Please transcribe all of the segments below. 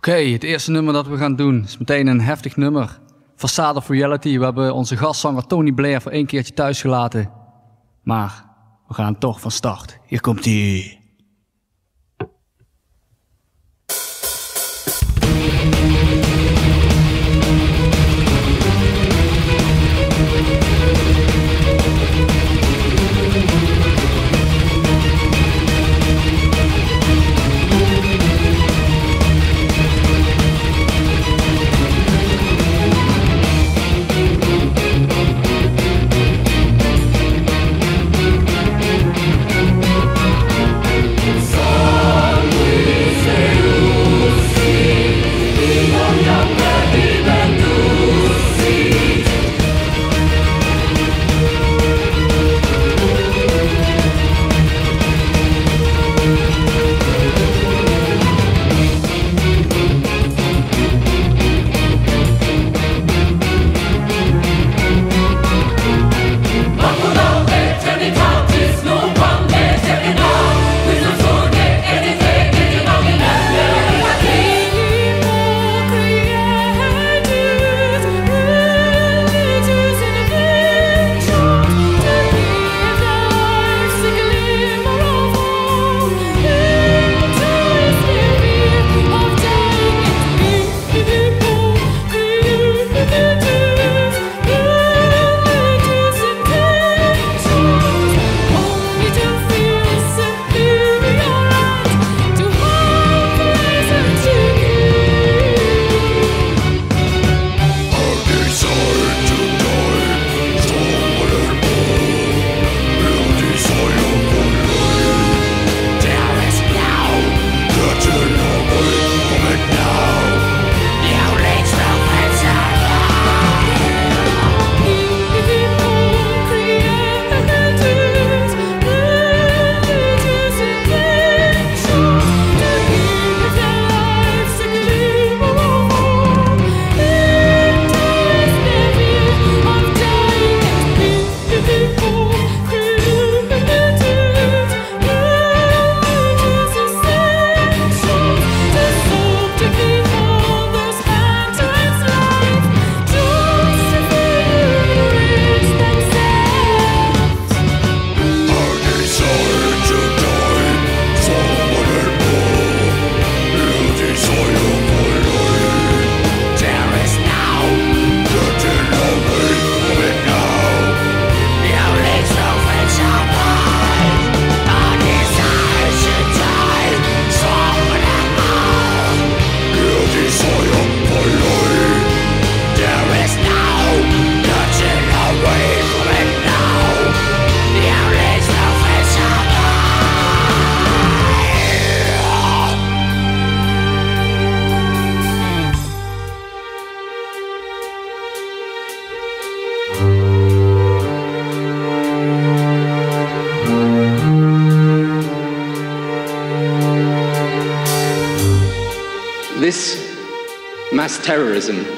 Oké, het eerste nummer dat we gaan doen is meteen een heftig nummer. Facade of Reality. We hebben onze gastzanger Tony Blair voor één keertje thuis gelaten. Maar we gaan toch van start. Hier komt ie. Terrorism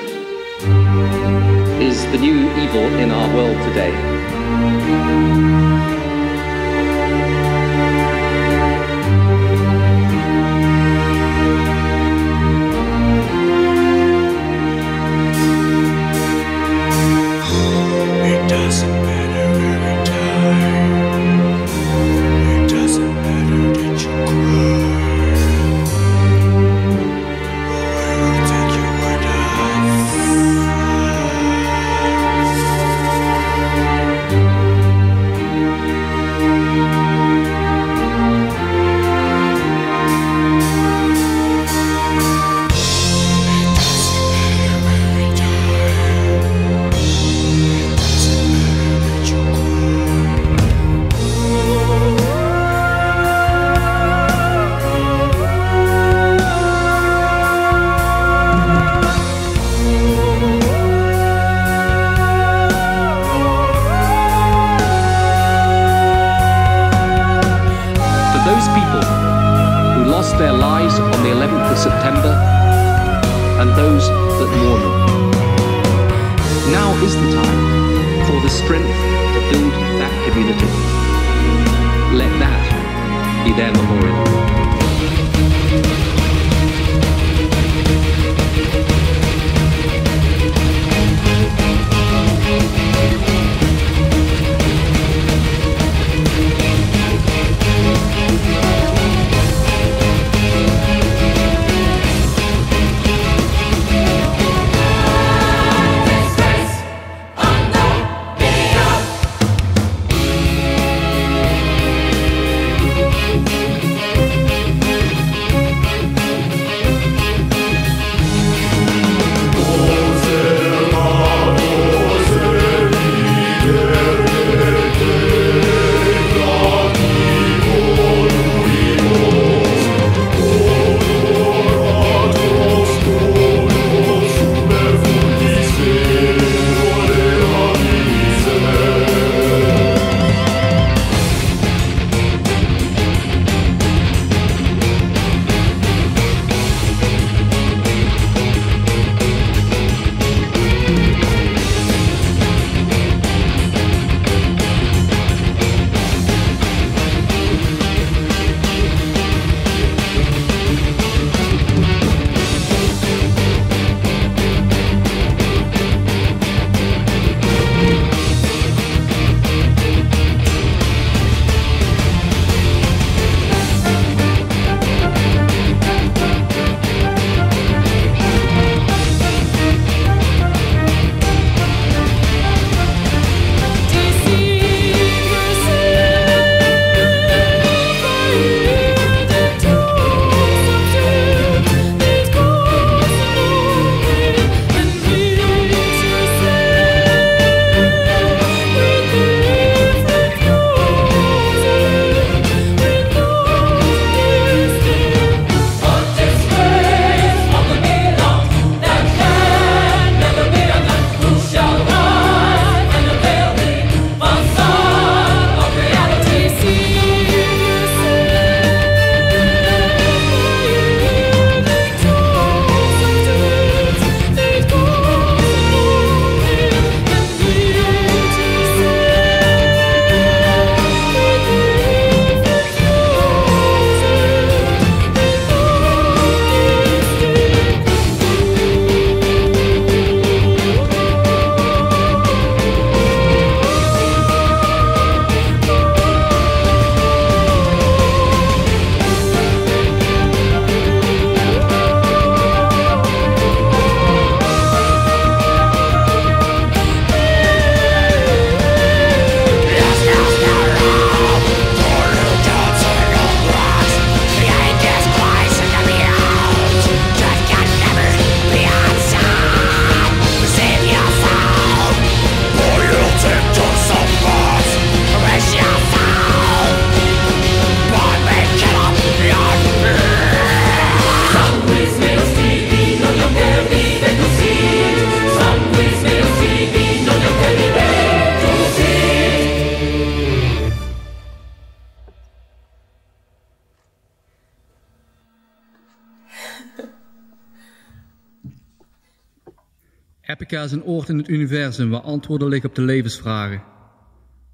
In het universum waar antwoorden liggen op de levensvragen.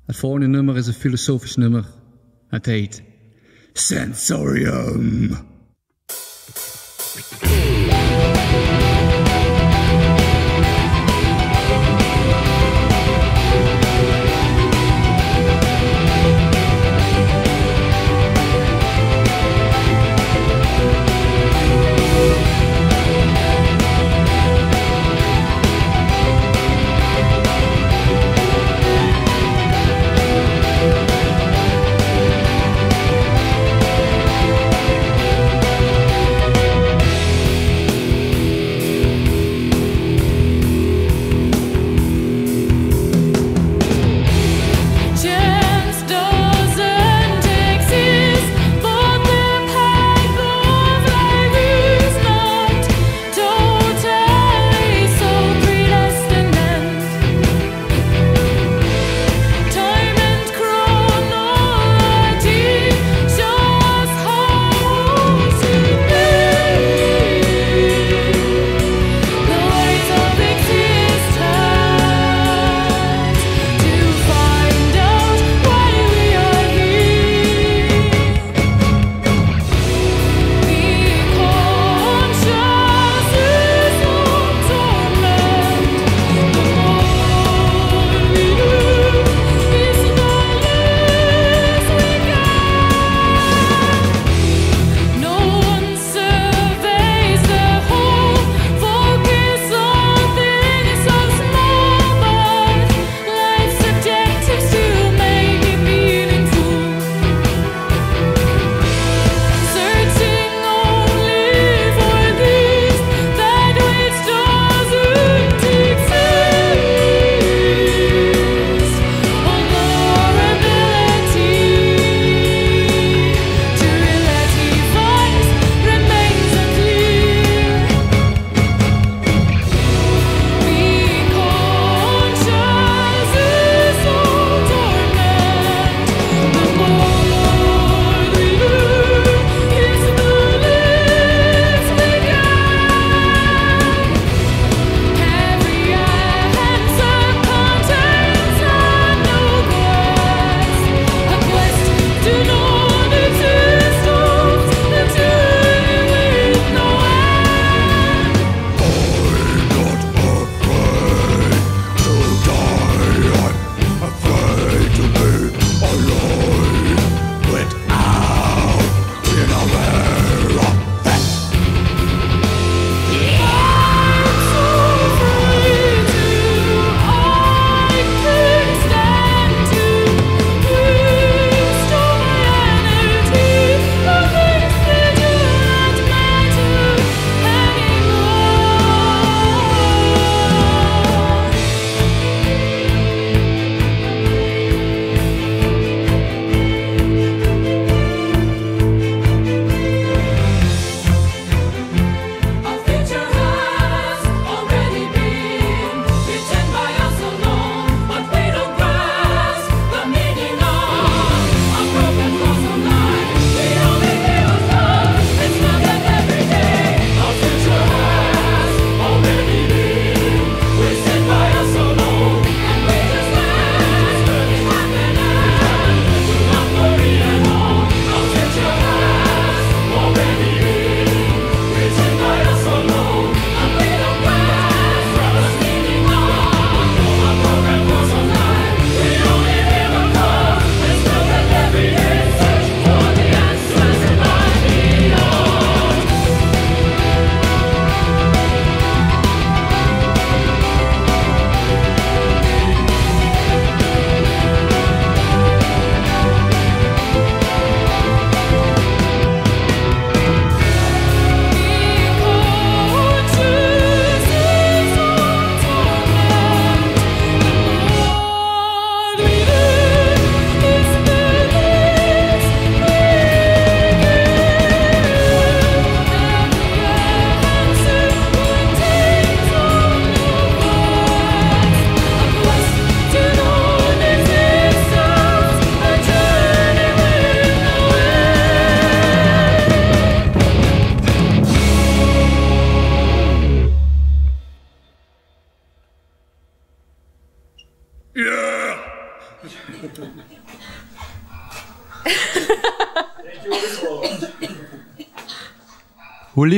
Het volgende nummer is een filosofisch nummer. Het heet. Sensorium.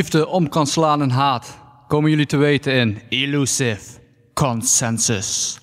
Liefde om kan slaan in haat, komen jullie te weten in Elusive Consensus.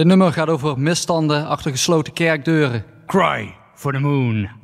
Dit nummer gaat over misstanden achter gesloten kerkdeuren. Cry for the moon.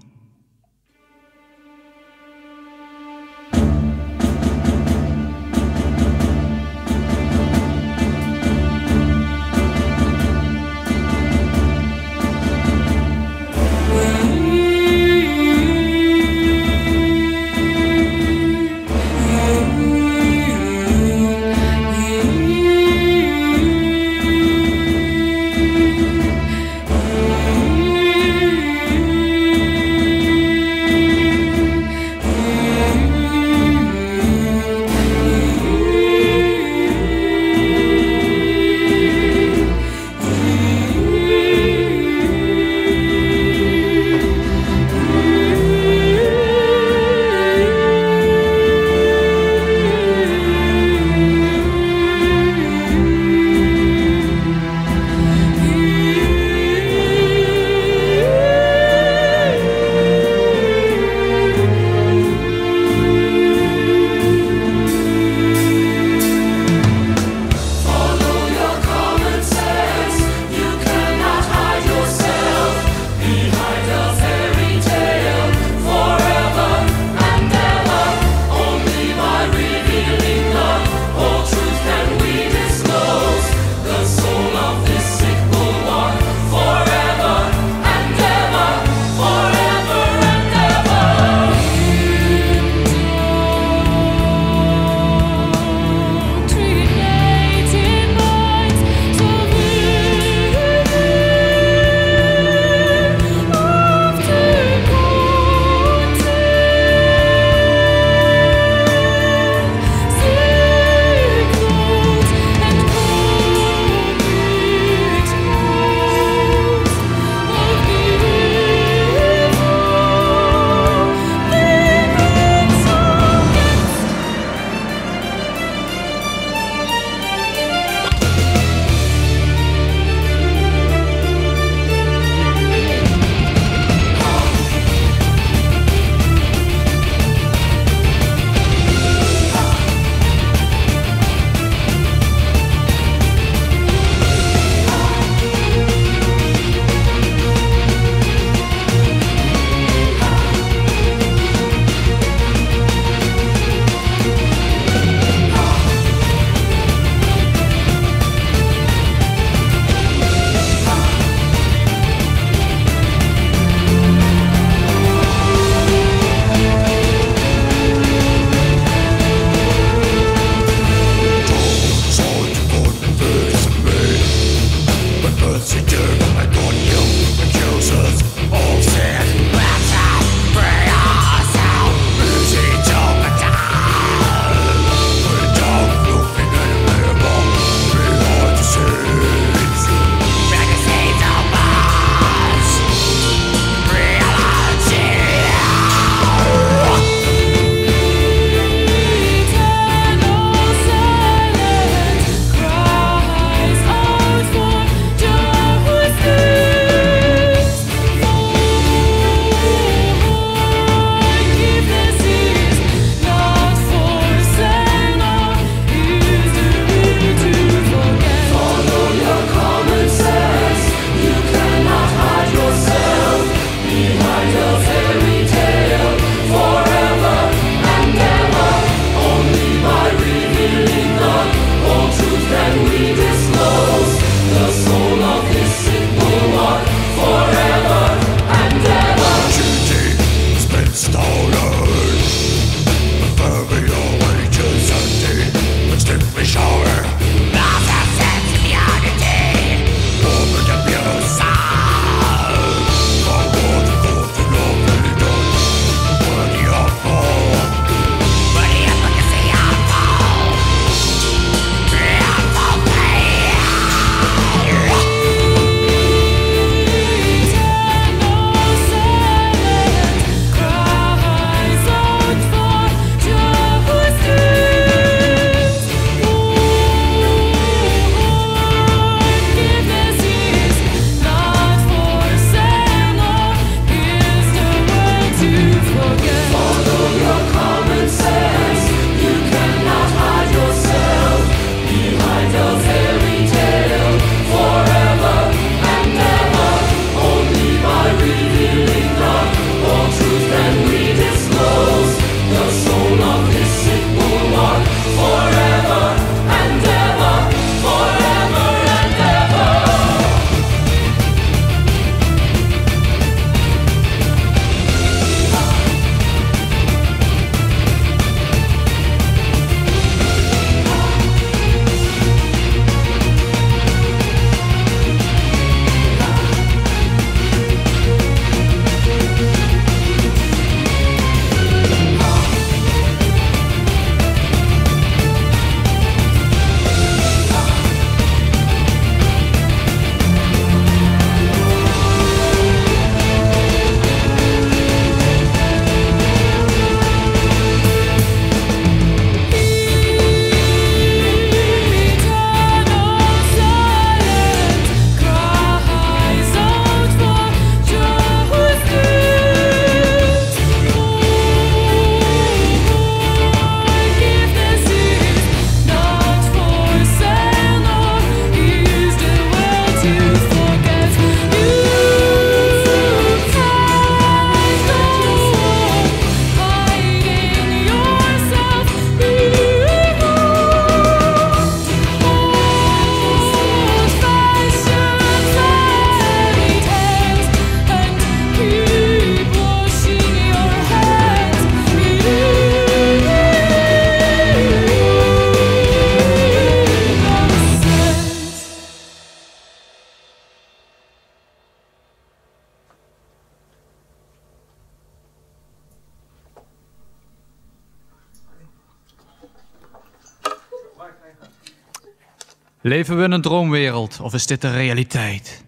Een droomwereld of is dit de realiteit?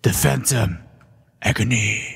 The Phantom Agony.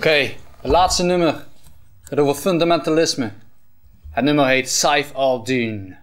Oké, het laatste nummer gaat over fundamentalisme. Het nummer heet Saif al-Din.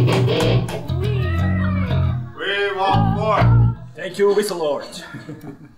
We want more. Thank you, Whistle Lord.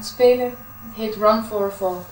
spelen heet Run for a Fall.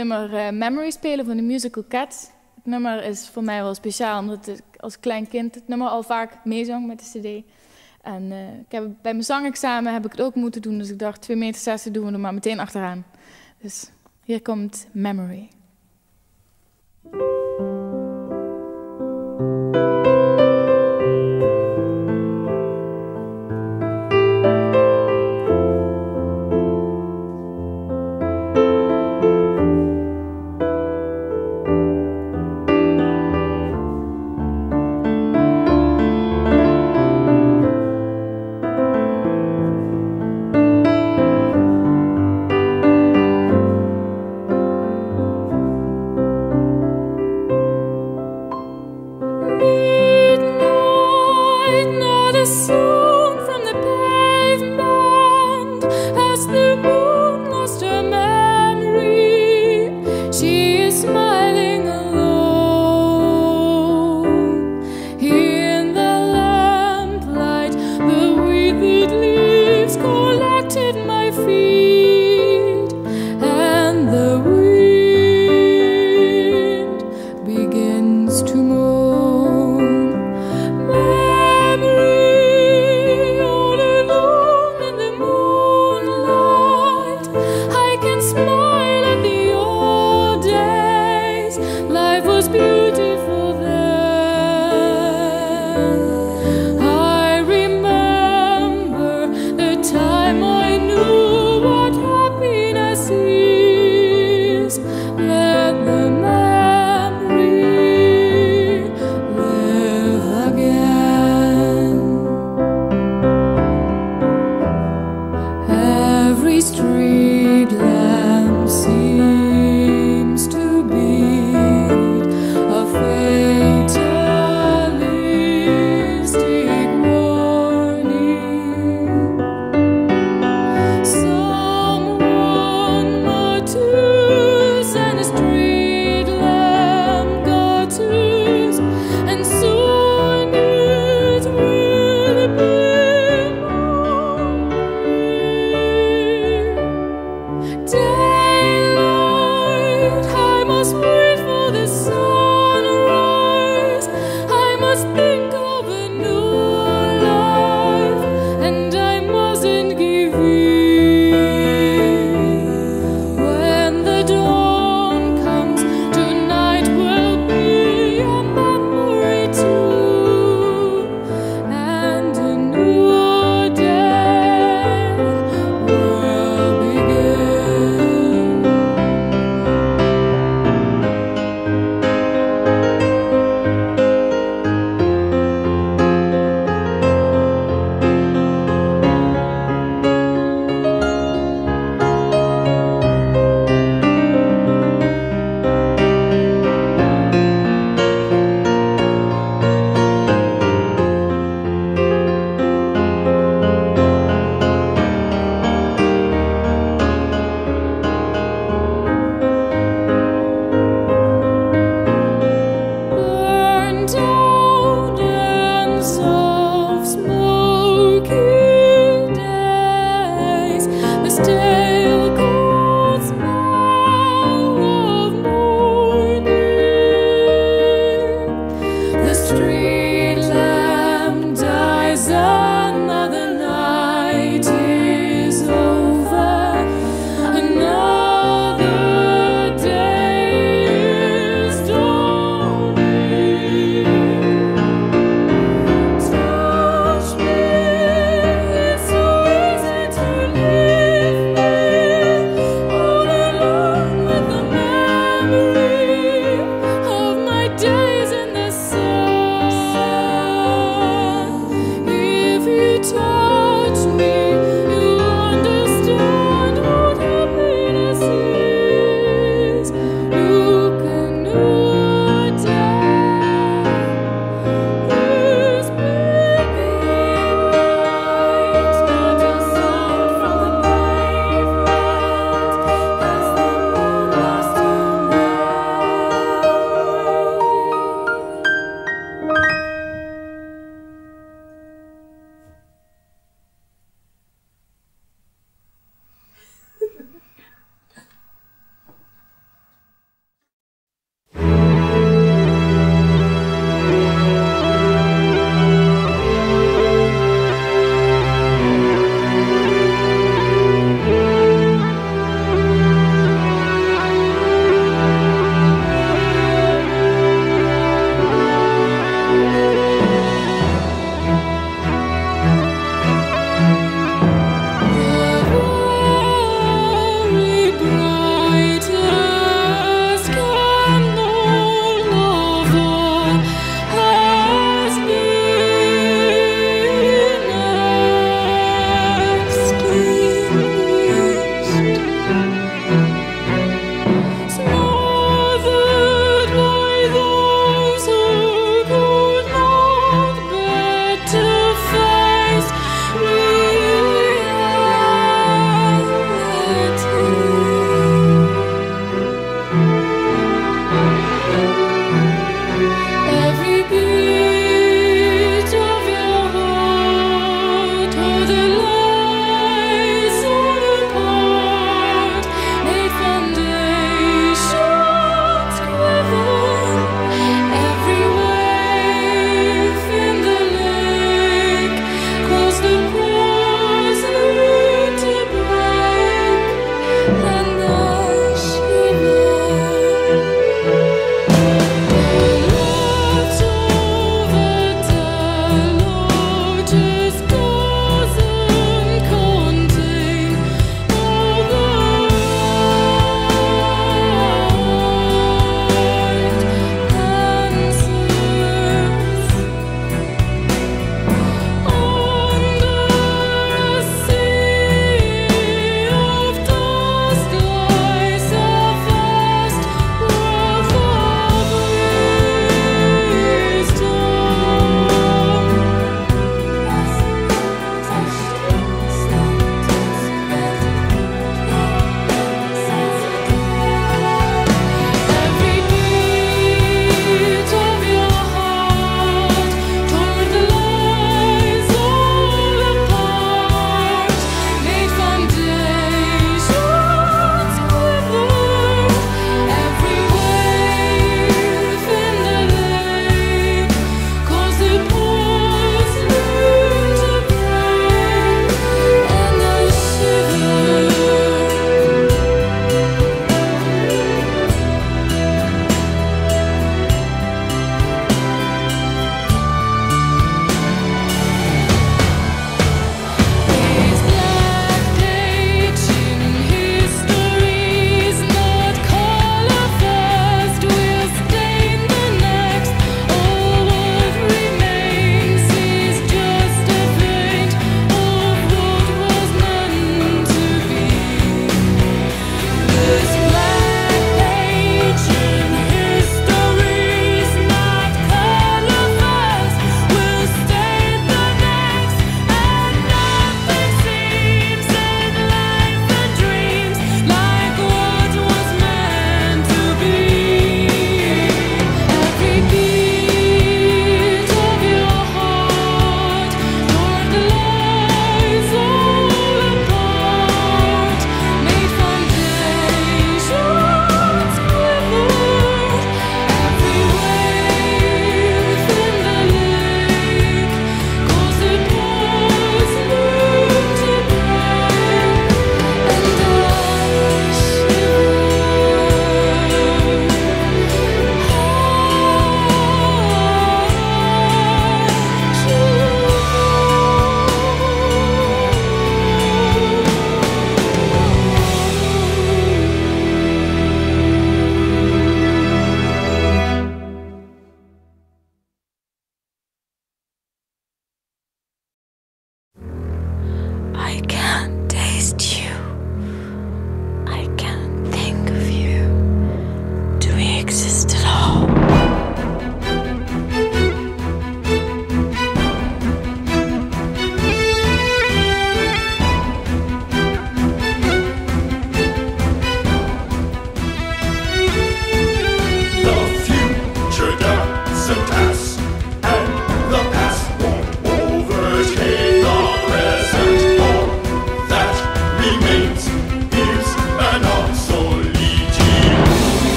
nummer eh, Memory spelen van de musical Cats. Het nummer is voor mij wel speciaal, omdat ik als klein kind het nummer al vaak meezong met de cd. En eh, ik heb, bij mijn zangexamen heb ik het ook moeten doen, dus ik dacht 2 meter 6 doen we er maar meteen achteraan. Dus hier komt Memory.